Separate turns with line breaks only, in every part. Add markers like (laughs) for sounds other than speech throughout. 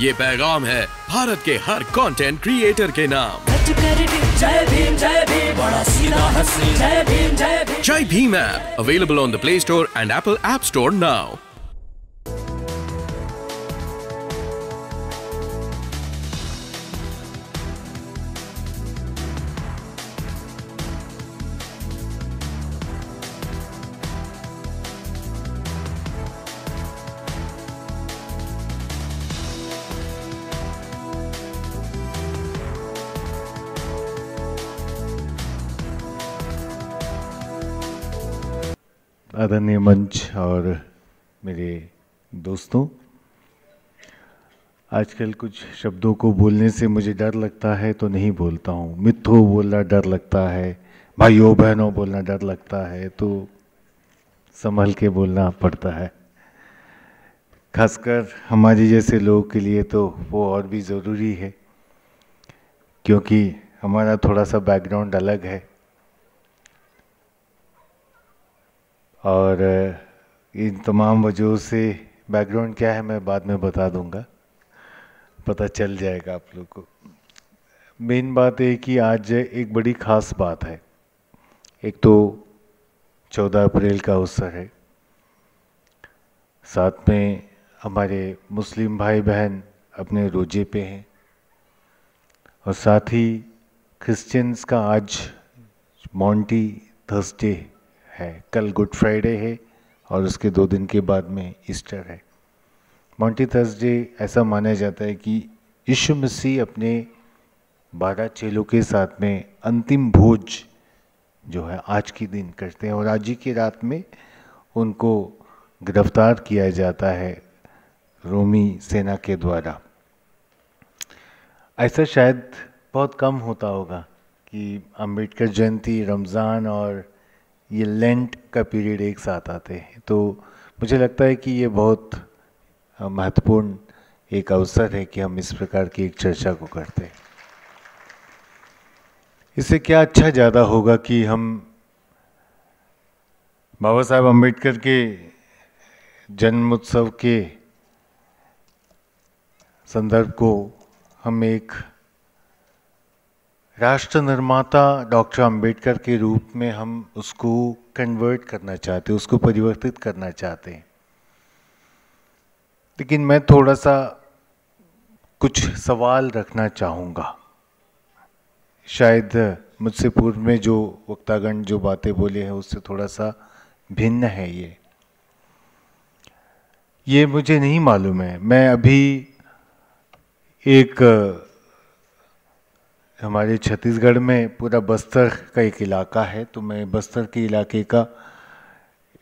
ये पैगाम है भारत के हर कंटेंट क्रिएटर के नाम।
जय भीम जय भीम जय भीम जय
Bhim. App available on the play store and Apple app store now
आदरणीय मंच और मेरे दोस्तों, आजकल कुछ शब्दों को बोलने से मुझे डर लगता है तो नहीं बोलता हूँ। मित्रों बोलना डर लगता है, भाइयों बहनों बोलना डर लगता है तो संभल के बोलना पड़ता है। खासकर हमारे जैसे लोगों के लिए तो वो और भी ज़रूरी है, क्योंकि हमारा थोड़ा सा बैकग्राउंड अलग है। और इन तमाम वजहों से बैकग्राउंड क्या है मैं बाद में बता दूँगा। पता चल जाएगा आप लोग को। मेन बात है कि आज एक बड़ी खास बात है। एक तो चौदह अप्रैल का अवसर है। साथ में हमारे मुस्लिम भाई बहन अपने रोज़े पे हैं। और साथ ही क्रिश्चियंस का आज मॉन्टी थर्सडे है। कल गुड फ्राइडे है और उसके दो दिन के बाद में ईस्टर है। मॉन्टी थर्सडे ऐसा माना जाता है कि यीशु मसीह अपने बारह चेलों के साथ में अंतिम भोज जो है आज के दिन करते हैं और आज ही की रात में उनको गिरफ़्तार किया जाता है रोमी सेना के द्वारा। ऐसा शायद बहुत कम होता होगा कि अंबेडकर जयंती, रमज़ान और ये लेंट का पीरियड एक साथ आते हैं। तो मुझे लगता है कि ये बहुत महत्वपूर्ण एक अवसर है कि हम इस प्रकार की एक चर्चा को करते हैं। इससे क्या अच्छा ज़्यादा होगा कि हम बाबा साहब अंबेडकर के जन्म उत्सव के संदर्भ को हम एक राष्ट्र निर्माता डॉक्टर अंबेडकर के रूप में हम उसको कन्वर्ट करना चाहते उसको परिवर्तित करना चाहते हैं। लेकिन मैं थोड़ा सा कुछ सवाल रखना चाहूँगा। शायद मुझसे पूर्व में जो वक्तागण जो बातें बोले हैं, उससे थोड़ा सा भिन्न है ये। ये मुझे नहीं मालूम है। मैं अभी एक हमारे छत्तीसगढ़ में पूरा बस्तर का एक इलाका है तो मैं बस्तर के इलाके का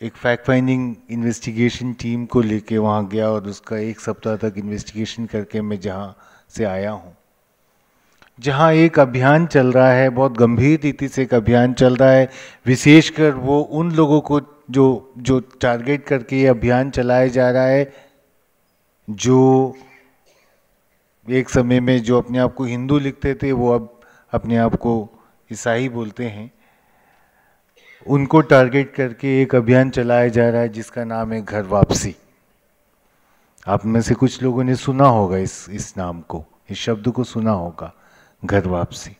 एक फैक्ट फाइंडिंग इन्वेस्टिगेशन टीम को लेके वहाँ गया और उसका एक सप्ताह तक इन्वेस्टिगेशन करके मैं जहाँ से आया हूँ। जहाँ एक अभियान चल रहा है, बहुत गंभीर रीति से एक अभियान चल रहा है, विशेषकर वो उन लोगों को जो जो टारगेट करके ये अभियान चलाया जा रहा है, जो एक समय में जो अपने आप को हिंदू लिखते थे, वो अब अपने आप को ईसाई बोलते हैं। उनको टारगेट करके एक अभियान चलाया जा रहा है, जिसका नाम है घर वापसी। आप में से कुछ लोगों ने सुना होगा इस इस नाम को, इस शब्द को सुना होगा, घर वापसी।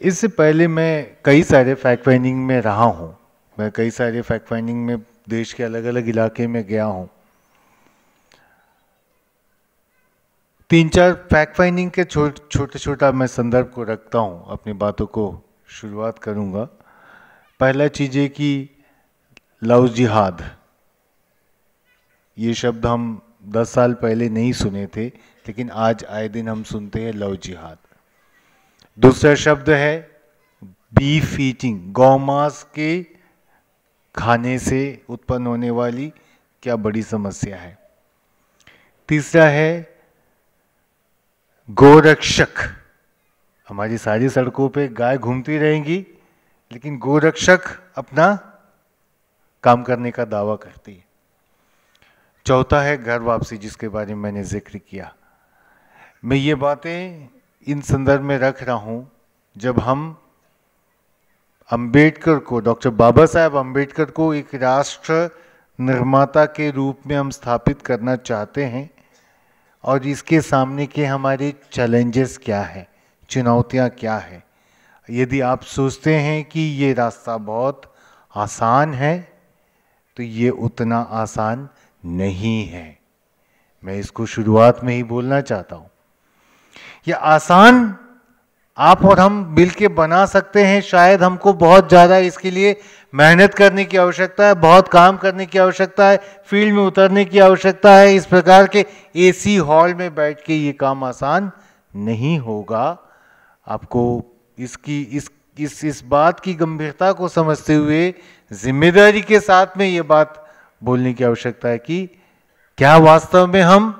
इससे पहले मैं कई सारे फैक्ट फाइंडिंग में रहा हूँ। मैं कई सारे फैक्ट फाइंडिंग में देश के अलग अलग इलाके में गया हूँ। तीन चार फैक्ट फाइंडिंग के छोटे छोटा मैं संदर्भ को रखता हूँ, अपनी बातों को शुरुआत करूँगा। पहला चीज़ है कि लव जिहाद। ये शब्द हम दस साल पहले नहीं सुने थे, लेकिन आज आए दिन हम सुनते हैं लव जिहाद। दूसरा शब्द है बीफ ईटिंग गौमांस के खाने से उत्पन्न होने वाली क्या बड़ी समस्या है? तीसरा है गोरक्षक। हमारी सारी सड़कों पे गाय घूमती रहेंगी, लेकिन गोरक्षक अपना काम करने का दावा करती है। चौथा है घर वापसी, जिसके बारे में मैंने ज़िक्र किया। मैं ये बातें इन संदर्भ में रख रहा हूँ, जब हम अंबेडकर को, डॉक्टर बाबा साहेब अंबेडकर को एक राष्ट्र निर्माता के रूप में हम स्थापित करना चाहते हैं और इसके सामने के हमारे चैलेंजेस क्या है? चुनौतियाँ क्या है? यदि आप सोचते हैं कि ये रास्ता बहुत आसान है तो ये उतना आसान नहीं है। मैं इसको शुरुआत में ही बोलना चाहता हूँ। यह आसान आप और हम मिल के बना सकते हैं। शायद हमको बहुत ज़्यादा इसके लिए मेहनत करने की आवश्यकता है, बहुत काम करने की आवश्यकता है, फ़ील्ड में उतरने की आवश्यकता है। इस प्रकार के एसी हॉल में बैठ के ये काम आसान नहीं होगा। आपको इसकी, इस इस इस बात की गंभीरता को समझते हुए ज़िम्मेदारी के साथ में ये बात बोलने की आवश्यकता है कि क्या वास्तव में हम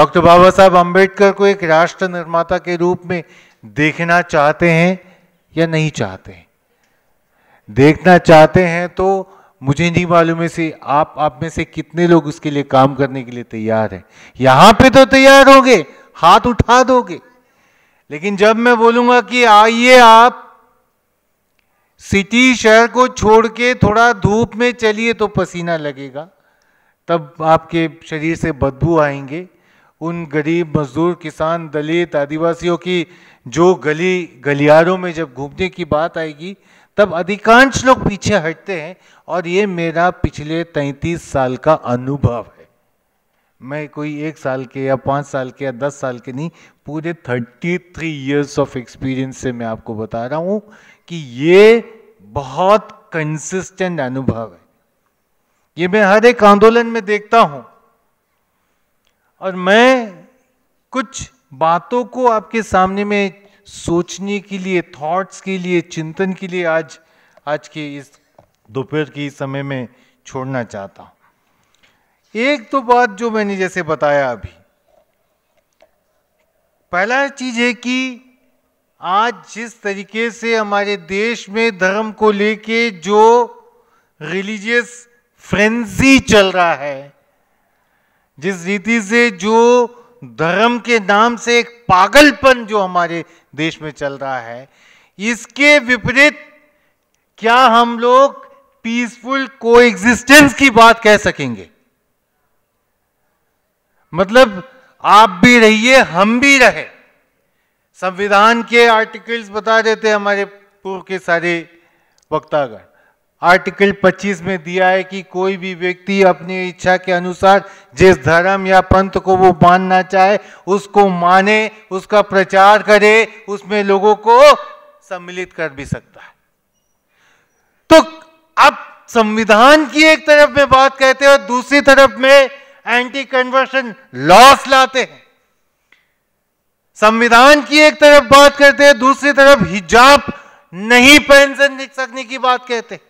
डॉक्टर बाबा साहब अंबेडकर को एक राष्ट्र निर्माता के रूप में देखना चाहते हैं या नहीं चाहते हैं? देखना चाहते हैं तो मुझे नहीं मालूम है से आप आप में से कितने लोग उसके लिए काम करने के लिए तैयार हैं। यहाँ पे तो तैयार होंगे, हाथ उठा दोगे। लेकिन जब मैं बोलूँगा कि आइए आप सिटी शहर को छोड़ के थोड़ा धूप में चलिए तो पसीना लगेगा। तब आपके शरीर से बदबू आएँगे। उन गरीब मजदूर, किसान, दलित, आदिवासियों की, जो गली, गलियारों में जब घूमने की बात आएगी, तब अधिकांश लोग पीछे हटते हैं और ये मेरा पिछले तैतीस साल का अनुभव है। मैं कोई एक साल के या पाँच साल के या दस साल के नहीं, पूरे thirty three years of experience से मैं आपको बता रहा हूँ कि ये बहुत कंसिस्टेंट अनुभव है। ये मैं हर एक आंदोलन में देखता हूँ। और मैं कुछ बातों को आपके सामने में सोचने के लिए थॉट्स के लिए, चिंतन के लिए आज आज के इस दोपहर के समय में छोड़ना चाहता हूँ। एक तो बात जो मैंने जैसे बताया अभी, पहला चीज़ है कि आज जिस तरीके से हमारे देश में धर्म को लेके जो रिलीजियस फ्रेंजी चल रहा है जिस रीति से जो धर्म के नाम से एक पागलपन जो हमारे देश में चल रहा है, इसके विपरीत क्या हम लोग पीसफुल को की बात कह सकेंगे? मतलब आप भी रहिए, हम भी रहे। संविधान के आर्टिकल्स बता देते हमारे पूर्व के सारे वक्तागण। आर्टिकल 25 में दिया है कि कोई भी व्यक्ति अपनी इच्छा के अनुसार जिस धर्म या पंथ को वो मानना चाहे, उसको माने, उसका प्रचार करे, उसमें लोगों को सम्मिलित कर भी सकता है। तो आप संविधान की एक तरफ़ में बात कहते हैं और दूसरी तरफ़ में एंटी कन्वर्शन लॉस लाते हैं। संविधान की एक तरफ़ बात करते हैं, दूसरी तरफ़ हिजाब नहीं पहन सकने की बात कहते हैं।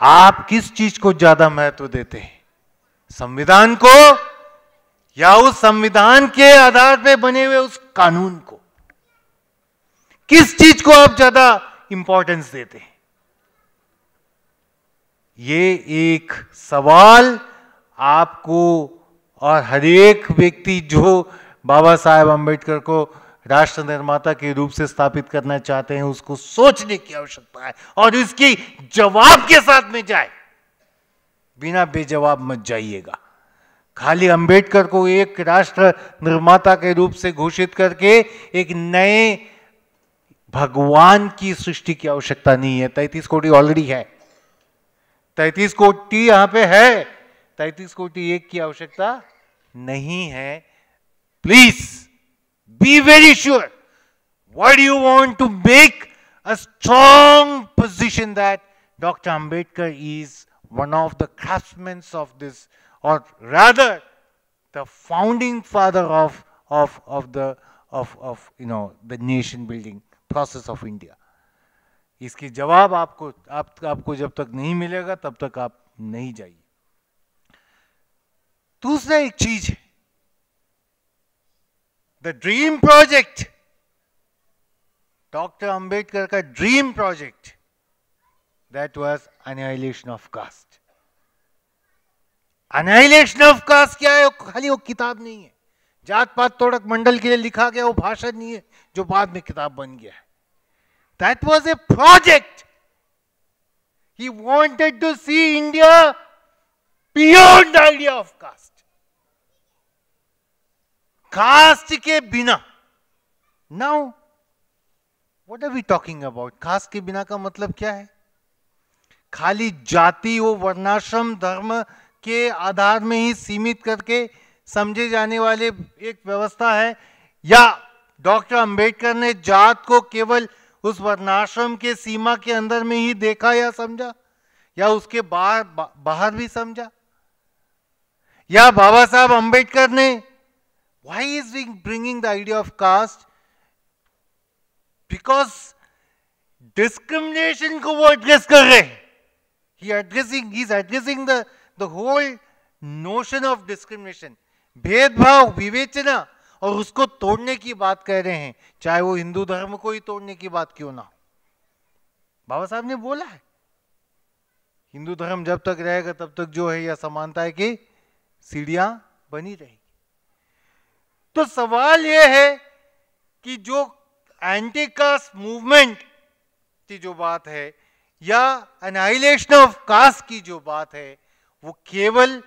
आप किस चीज़ को ज़्यादा महत्व देते हैं? संविधान को या उस संविधान के आधार पर बने हुए उस कानून को? किस चीज़ को आप ज़्यादा इंपॉर्टेंस देते हैं? ये एक सवाल आपको और हर एक व्यक्ति जो बाबा साहेब अंबेडकर को राष्ट्र निर्माता के रूप से स्थापित करना चाहते हैं, उसको सोचने की आवश्यकता है और इसकी जवाब के साथ में जाए। बिना बेजवाब मत जाइएगा। खाली अंबेडकर को एक राष्ट्र निर्माता के रूप से घोषित करके एक नए भगवान की सृष्टि की आवश्यकता नहीं है। तैतीस कोटि ऑलरेडी है। तैतीस कोटि यहाँ पे है। तैतीस कोटि एक की आवश्यकता नहीं है। Please be very sure. Why do you want to make a strong position that Dr. Ambedkar is one of the craftsmen of this, or rather, the founding father of, of, of the of, of you know the nation building process of India. इसकी जवाब आपको आप, आपको जब तक नहीं मिलेगा तब तक आप नहीं जाइए दूसरा एक चीज है the dream project doctor Ambedkar का dream project that was annihilation of caste annihilation of caste क्या है खाली वो किताब नहीं है। जात पात तोड़क मंडल के लिए लिखा गया, वो भाषण नहीं है, जो बाद में किताब बन गया है। That was a project he wanted to see India beyond idea of caste caste के बिना। Now what are we talking about caste के बिना का मतलब क्या है? खाली जाति वो वर्णाश्रम धर्म के आधार में ही सीमित करके समझे जाने वाले एक व्यवस्था है। या डॉक्टर अंबेडकर ने जात को केवल उस वर्णाश्रम के सीमा के अंदर में ही देखा या समझा? या उसके बाहर बाहर भी समझा? या बाबा साहब अंबेडकर ने why is bringing the idea of caste because discrimination को वो एड्रेस कर रहे हैं. He addressing he is addressing the the whole notion of discrimination. भेदभाव, विवेचना, और उसको तोड़ने की बात कह रहे हैं. चाहे वो हिंदू धर्म को ही तोड़ने की बात क्यों ना बाबा साहब ने बोला है. हिंदू धर्म जब तक रहेगा तब तक जो है यह समानता है कि सीढ़ियाँ बनी रहेगी. तो सवाल यह है कि जो एंटी कास्ट मूवमेंट की जो बात है या एनाइलेशन ऑफ़ कास्ट की जो बात है, वो केवल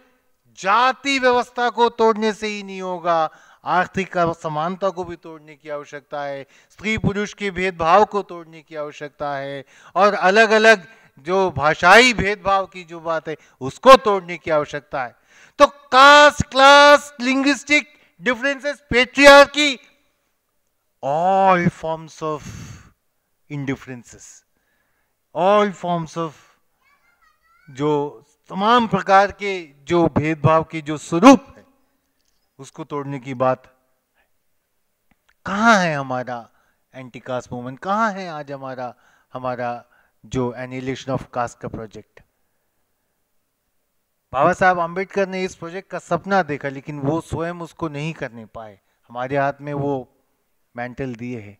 जाति व्यवस्था को तोड़ने से ही नहीं होगा, आर्थिक समानता को भी तोड़ने की आवश्यकता है, स्त्री पुरुष के भेदभाव को तोड़ने की आवश्यकता है, और अलग अलग जो भाषाई भेदभाव की जो बात है, उसको तोड़ने की आवश्यकता है। तो caste class linguistic differences patriarchy all forms of indifferences all forms of जो तमाम प्रकार के जो भेदभाव के जो स्वरूप है, उसको तोड़ने की बात कहाँ है हमारा एंटी कास्ट मूवमेंट कहाँ है आज हमारा हमारा जो एनिलेशन ऑफ़ कास्ट का प्रोजेक्ट बाबा साहब आम्बेडकर ने इस प्रोजेक्ट का सपना देखा, लेकिन वो स्वयं उसको नहीं करने पाए। हमारे हाथ में वो मेंटल दिए है।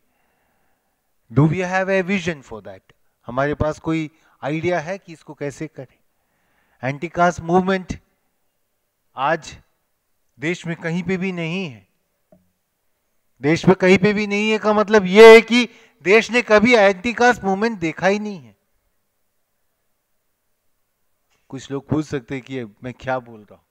Do we have a vision for that हमारे पास कोई आइडिया है कि इसको कैसे करें? एंटी कास्ट मूवमेंट आज देश में कहीं पे भी नहीं है। देश में कहीं पे भी नहीं है का मतलब यह है कि देश ने कभी एंटी कास्ट मूवमेंट देखा ही नहीं है। कुछ लोग पूछ सकते हैं कि मैं क्या बोल रहा हूँ।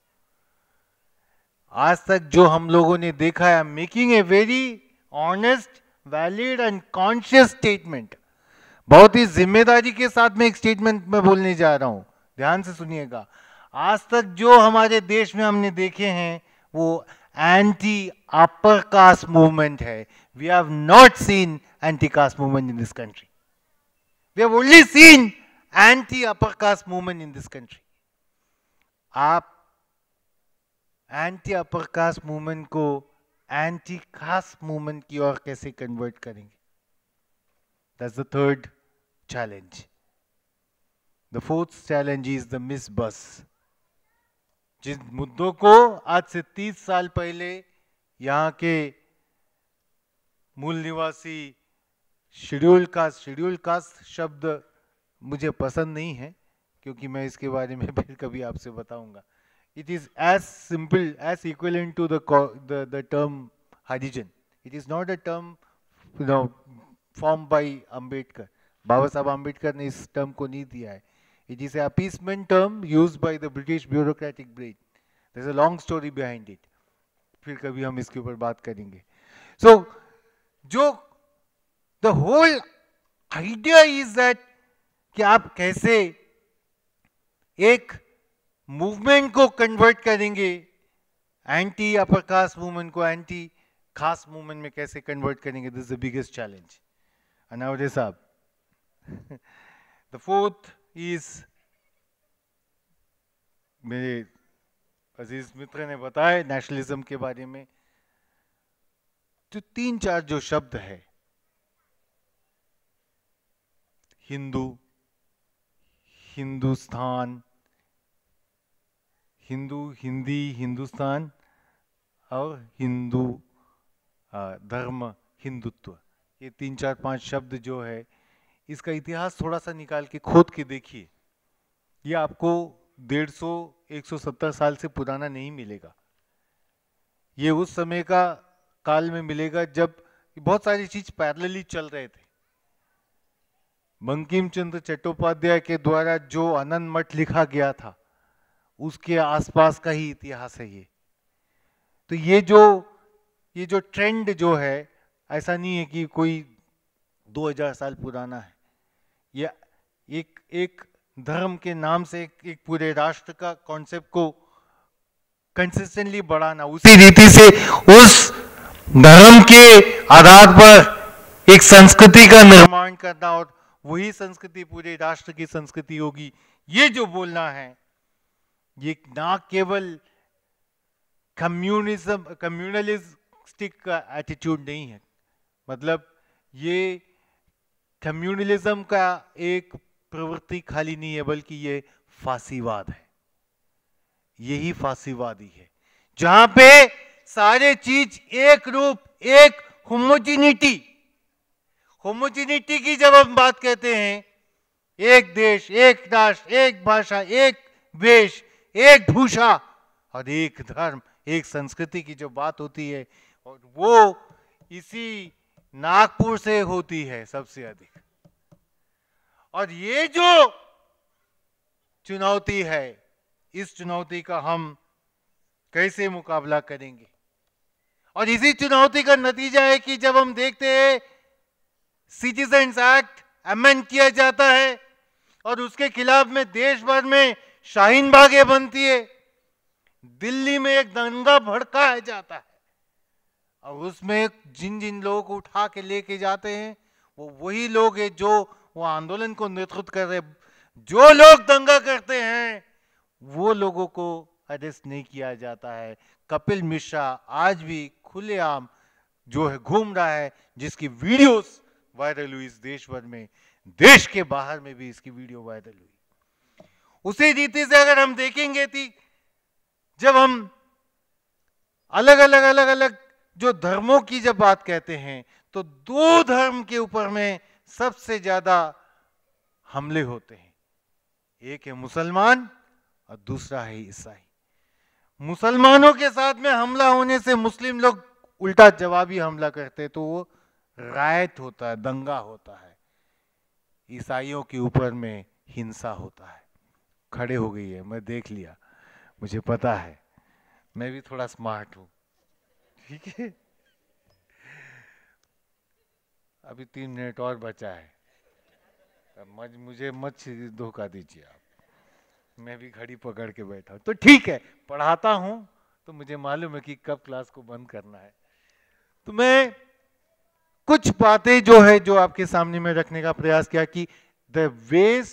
आज तक जो हम लोगों ने देखा है making a very honest valid and conscious statement बहुत ही ज़िम्मेदारी के साथ में एक स्टेटमेंट में बोलने जा रहा हूँ। ध्यान से सुनिएगा। आज तक जो हमारे देश में हमने देखे हैं, वो एंटी अपर कास्ट मूवमेंट है। We have not seen anti caste movement in this country we have only seen anti upper caste movement in this country आप एंटी अपर कास्ट मूवमेंट को एंटी कास्ट मूवमेंट की ओर कैसे convert करेंगे that's the third challenge. The fourth challenge is the miss bus. जिन मुद्दों को आज से 30 साल पहले यहाँ के मूल निवासी शेड्यूल कास्ट शेड्यूल कास्ट शब्द मुझे पसंद नहीं है क्योंकि मैं इसके बारे में (laughs) फिर कभी आपसे बताऊँगा। It is as simple as equal to the term Harijan it is not a term form by Ambedkar Baba Saheb Ambedkar ने इस टर्म को नहीं दिया है it is appeasement term use by the British bureaucratic is a long story behind it फिर कभी हम इसके ऊपर बात करेंगे। सो so, जो the whole idea is that कि आप कैसे एक मूवमेंट को कन्वर्ट करेंगे? एंटी अपर कास्ट मूवमेंट को एंटी खास मूवमेंट में कैसे कन्वर्ट करेंगे? This the biggest challenge Anawade साहब, (laughs) the fourth is, मेरे अज़ीज़ मित्र ने बताया नेशनलिज्म के बारे में, जो तीन चार जो शब्द है, हिंदू हिंदुस्तान। हिंदू, हिंदी, हिंदुस्तान और हिंदू धर्म, हिंदुत्व। ये तीन, चार, पाँच शब्द जो है, इसका इतिहास थोड़ा सा निकाल के खोद के देखिए। ये आपको डेढ़ सौ, एक सौ सत्तर साल से पुराना नहीं मिलेगा। ये उस समय का काल में मिलेगा जब बहुत सारी चीज़ पैरेलली चल रहे थे। बंकिम चंद्र चट्टोपाध्याय के द्वारा जो आनंद मठ लिखा गया था उसके आसपास का ही इतिहास है ये। तो ये जो ये जो ट्रेंड जो है ऐसा नहीं है कि कोई 2000 साल पुराना है। ये एक एक धर्म के नाम से एक, एक पूरे राष्ट्र का कॉन्सेप्ट को कंसिस्टेंटली बढ़ाना उसी रीति से उस धर्म के आधार पर एक संस्कृति का निर्माण करना और वही संस्कृति पूरे राष्ट्र की संस्कृति होगी। ये जो बोलना है, ये ना केवल कम्युनिज्म कम्युनलिस्टिक का एटीट्यूड नहीं है। मतलब ये कम्युनलिज्म का एक प्रवृत्ति खाली नहीं है, बल्कि ये फांसीवाद है। यही फांसीवादी है। जहाँ पे सारे चीज़ एक रूप, एक होमोजिनिटी होमोजिनिटी की जब हम बात कहते हैं, एक देश, एक राष्ट्र, एक भाषा, एक वेश, एक भूषा, और एक धर्म, एक संस्कृति की जो बात होती है, और वो इसी नागपुर से होती है सबसे अधिक। और ये जो चुनौती है, इस चुनौती का हम कैसे मुकाबला करेंगे? और इसी चुनौती का नतीजा है कि जब हम देखते हैं सिटीजन्स एक्ट अमेंड किया जाता है और उसके खिलाफ में देश भर में शाहीन बागें बनती है। दिल्ली में एक दंगा भड़काया जाता है और उसमें जिन जिन लोगों को उठा के लेके जाते हैं, वो वही लोग हैं जो वो आंदोलन को नेतृत्व कर रहे जो लोग दंगा करते हैं, वो लोगों को अरेस्ट नहीं किया जाता है। कपिल मिश्रा आज भी खुलेआम जो है घूम रहा है, जिसकी वीडियोस वायरल हुई इस देश भर में, देश के बाहर में भी इसकी वीडियो वायरल हुई। उसी रीति से अगर हम देखेंगे थी जब हम अलग अलग अलग अलग जो धर्मों की जब बात कहते हैं तो दो धर्म के ऊपर में सबसे ज़्यादा हमले होते हैं। एक है मुसलमान और दूसरा है ईसाई। मुसलमानों के साथ में हमला होने से मुस्लिम लोग उल्टा जवाबी हमला करते तो वो रायत होता है, दंगा होता है। ईसाइयों के ऊपर में हिंसा होता है। खड़े हो गई है, मैं देख लिया, मुझे पता है। मैं भी थोड़ा स्मार्ट हूँ, ठीक है? अभी तीन मिनट और बचा है। मुझे मत धोखा दीजिए आप। मैं भी घड़ी पकड़ के बैठा हूँ। तो ठीक है, पढ़ाता हूँ तो मुझे मालूम है कि कब क्लास को बंद करना है। तो मैं कुछ बातें जो है जो आपके सामने में रखने का प्रयास किया कि the ways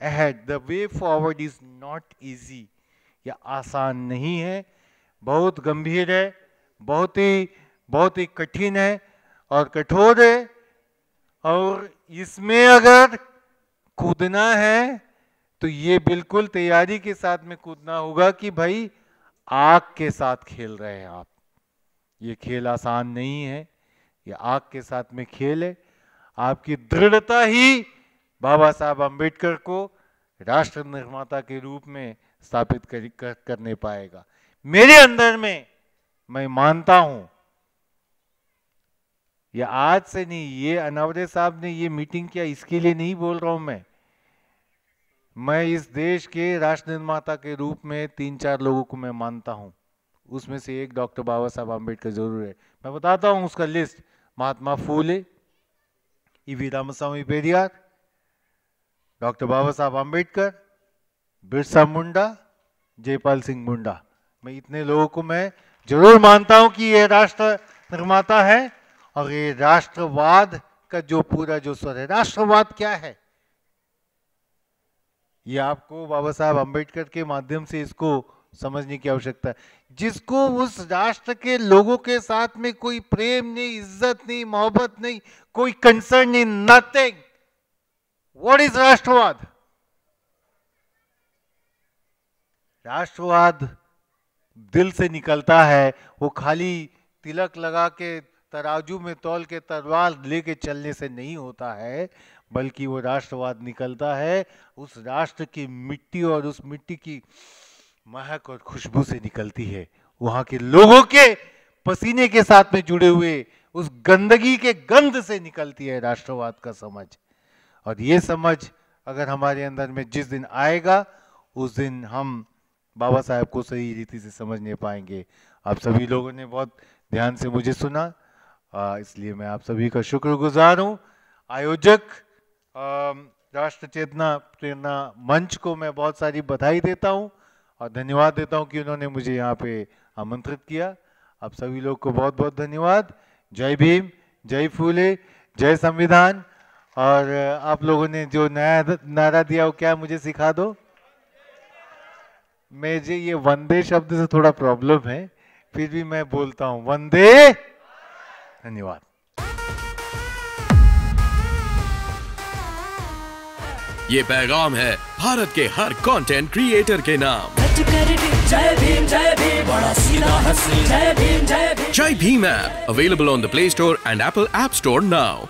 ahead the way forward is not easy या आसान नहीं है, बहुत गंभीर है, बहुत ही बहुत ही कठिन है और कठोर है। और इसमें अगर कूदना है तो ये बिल्कुल तैयारी के साथ में कूदना होगा कि भाई आग के साथ खेल रहे हैं आप। ये खेल आसान नहीं है। ये आग के साथ में खेल। है आपकी दृढ़ता ही बाबा साहब अंबेडकर को राष्ट्र निर्माता के रूप में स्थापित कर, कर, करने पाएगा। मेरे अंदर में मैं मानता हूँ ये आज से नहीं ये अनावरे साहब ने ये मीटिंग किया इसके लिए नहीं बोल रहा हूँ मैं। मैं इस देश के राष्ट्र निर्माता के रूप में तीन चार लोगों को मैं मानता हूँ। उसमें से एक डॉक्टर बाबा साहब आम्बेडकर ज़रूर है। मैं बताता हूँ उसका list. Mahatma Phule E V Ramaswamy Periyar doctor Baba Saheb Ambedkar Birsa मुंडा जयपाल सिंह मुंडा मैं इतने लोगों को मैं ज़रूर मानता हूँ कि ये राष्ट्र निर्माता है और ये राष्ट्रवाद का जो पूरा जो स्वर है, राष्ट्रवाद क्या है? ये आपको बाबा साहब अंबेडकर के माध्यम से इसको समझने की आवश्यकता है। जिसको उस राष्ट्र के लोगों के साथ में कोई प्रेम नहीं, इज़्ज़त नहीं, मोहब्बत नहीं, कोई कंसर्न नहीं नथिंग व्हाट इज़ राष्ट्रवाद? राष्ट्रवाद दिल से निकलता है, वो खाली तिलक लगा के, तराजू में तौल के, तलवार लेके चलने से नहीं होता है, बल्कि वो राष्ट्रवाद निकलता है, उस राष्ट्र की मिट्टी और उस मिट्टी की महक और खुशबू से निकलती है। वहाँ के लोगों के पसीने के साथ में जुड़े हुए उस गंदगी के गंध से निकलती है राष्ट्रवाद का समझ। और ये समझ अगर हमारे अंदर में जिस दिन आएगा उस दिन हम बाबा साहब को सही रीति से समझ नहीं पाएँगे। आप सभी लोगों ने बहुत ध्यान से मुझे सुना आ, इसलिए मैं आप सभी का शुक्रगुजार हूँ। आयोजक राष्ट्र चेतना प्रेरणा मंच को मैं बहुत सारी बधाई देता हूँ। और धन्यवाद देता हूँ कि उन्होंने मुझे यहाँ पे आमंत्रित किया। आप सभी लोग को बहुत बहुत धन्यवाद। जय भीम, जय फूले, जय संविधान। और आप लोगों ने जो नया नारा दिया वो क्या मुझे सिखा दो? मुझे ये वंदे शब्द से थोड़ा प्रॉब्लम है, फिर भी मैं बोलता हूँ, वंदे। धन्यवाद।
ये पैगाम है भारत के हर कंटेंट क्रिएटर के नाम।
जय भीम जय भीम बड़ा सीधा जय भीम जय Bhim
Jai Bhim app available on the Play Store and Apple App Store now.